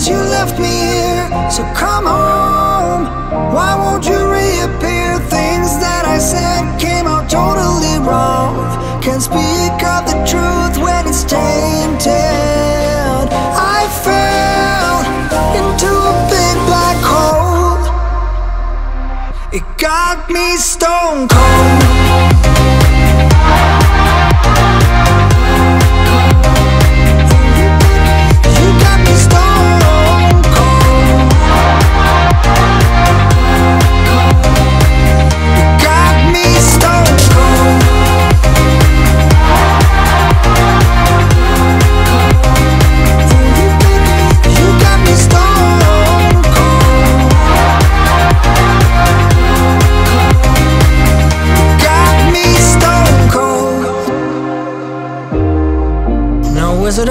since you left me here. So come home Why won't you reappear? Things that I said came out totally wrong. Can't speak of the truth when it's tainted. I fell into a big black hole. It got me stone cold. a wizard